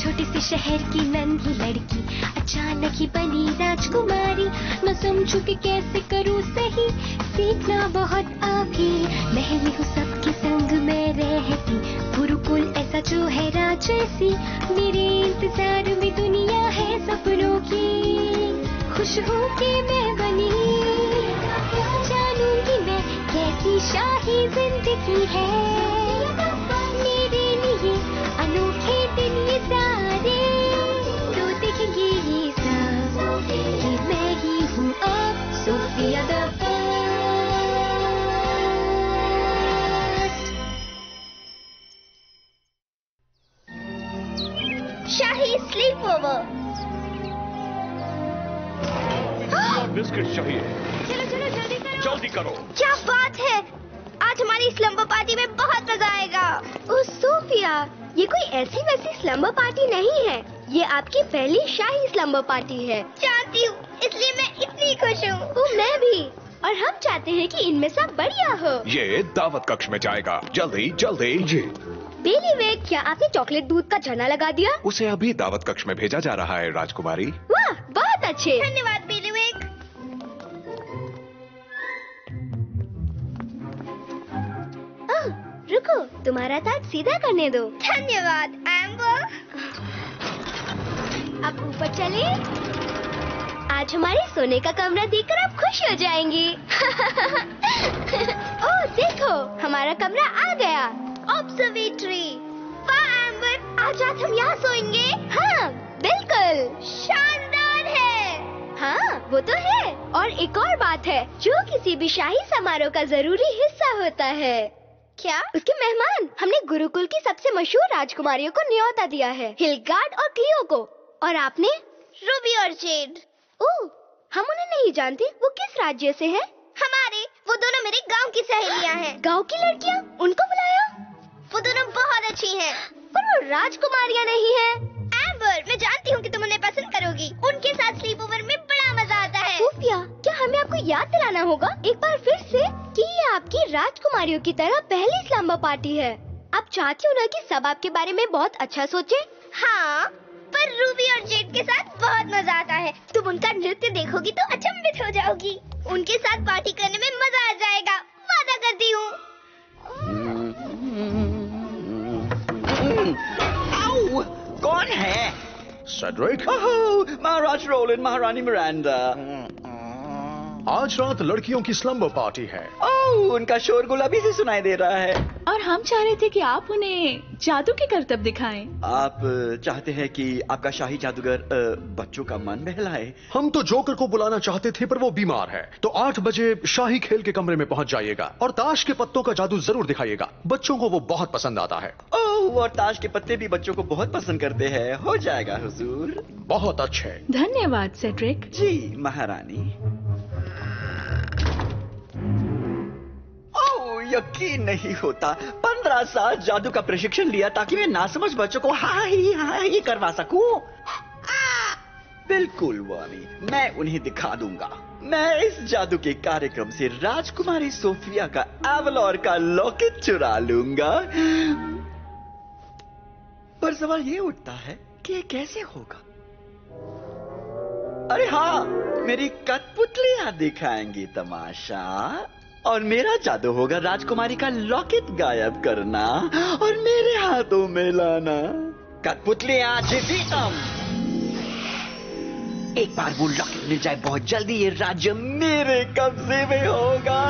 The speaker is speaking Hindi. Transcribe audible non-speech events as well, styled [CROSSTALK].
छोटे से शहर की नन्ही लड़की। अचानक ही बनी राजकुमारी। न समझू कि कैसे करूँ सही। सीखना बहुत अभी महल हूँ सबके संग में रहती। गुरुकुल ऐसा जो है राज जैसी मेरे इंतज़ार में दुनिया है सपनों की। खुश हूँ कि मैं बनी। जानूँगी मैं कैसी शाही ज़िंदगी है। शाही स्लीप ओवर बिस्किट चाहिए। चलो चलो जल्दी करो। जल्दी करो। क्या बात है? आज हमारी स्लम्बर पार्टी में बहुत मज़ा आएगा। ओ सोफिया ये कोई ऐसी वैसी स्लम्बर पार्टी नहीं है। ये आपकी पहली शाही स्लम्बर पार्टी है। चाहती हूँ इसलिए मैं इतनी खुश हूँ। ओ मैं भी। और हम चाहते हैं कि इनमें सब बढ़िया हो। ये दावत कक्ष में जाएगा। जल्दी जल्दी। जी। बेली वेग क्या आपने चॉकलेट दूध का झरना लगा दिया? उसे अभी दावत कक्ष में भेजा जा रहा है राजकुमारी। वाह बहुत अच्छे। धन्यवाद बेली वेग। रुको तुम्हारा ताज सीधा करने दो। धन्यवाद एम्बर अब ऊपर चले आज हमारे सोने का कमरा देखकर आप खुश हो जाएँगी। [LAUGHS] ओह देखो हमारा कमरा आ ऑब्जर्वेटरी आज रात हम यहाँ सोएँगे। हाँ बिल्कुल। शानदार है। हाँ वो तो है। और एक और बात है जो किसी भी शाही समारोह का ज़रूरी हिस्सा होता है। क्या? उसके मेहमान हमने गुरुकुल की सबसे मशहूर राजकुमारियों को न्योता दिया है हिलगार्ड और क्लियो को। और आपने? रूबी और जेड। ओह हम उन्हें नहीं जानते वो किस राज्य से हैं? हमारे वो दोनों मेरे गाँव की सहेलियाँ हैं। गाँव की लड़कियाँ उनको बुलाया वो दोनों बहुत अच्छी हैं। पर वो राजकुमारियाँ नहीं है। एम्बर मैं जानती हूँ कि तुम उन्हें पसंद करोगी। उनके साथ स्लीप ओवर में बड़ा मज़ा आता है। सूफिया क्या हमें आपको याद दिलाना होगा? एक बार फिर से कि ये आपकी राजकुमारियों की तरह पहली स्लम्बर पार्टी है। आप चाहती हो ना कि सब आपके बारे में बहुत अच्छा सोचे? हाँ पर रूबी और जेड के साथ बहुत मज़ा आता है। तुम उनका नृत्य देखोगी तो अचंभित हो जाओगी। उनके साथ पार्टी करने में मज़ा आ जाएगा। वादा करती हूँ। आओ, कौन है सेड्रिक ओहो, महाराज रोलन महारानी मिरांडा आज रात लड़कियों की स्लम्बर पार्टी है। ओह उनका शोरगुल अभी से सुनाई दे रहा है। और हम चाह रहे थे कि आप उन्हें जादू के करतब दिखाएँ। आप चाहते हैं कि आपका शाही जादूगर बच्चों का मन बहलाए? हम तो जोकर को बुलाना चाहते थे पर वो बीमार है। तो आठ बजे शाही खेल के कमरे में पहुँच जाइएगा और ताश के पत्तों का जादू ज़रूर दिखाइएगा। बच्चों को वो बहुत पसंद आता है। ओह और ताश के पत्ते भी बच्चों को बहुत पसंद करते हैं। हो जाएगा हुजूर। बहुत अच्छे। धन्यवाद सेड्रिक। जी महारानी। ओह यकीन नहीं होता। पंद्रह साल जादू का प्रशिक्षण लिया ताकि मैं नासमझ बच्चों को हाँ ही हाँ ही करवा सकूँ। बिल्कुल वानी मैं उन्हें दिखा दूँगा। मैं इस जादू के कार्यक्रम से राजकुमारी सोफिया का एवलोर का लॉकेट चुरा लूँगा। पर सवाल ये उठता है कि ये कैसे होगा? अरे हाँ मेरी कठपुतलियाँ दिखाएँगी तमाशा। और मेरा जादू होगा राजकुमारी का लॉकेट गायब करना और मेरे हाथों में लाना। कठपुतलियाँ एक बार वो लॉकेट मिल जाए बहुत जल्दी ये राज्य मेरे कब्जे में होगा।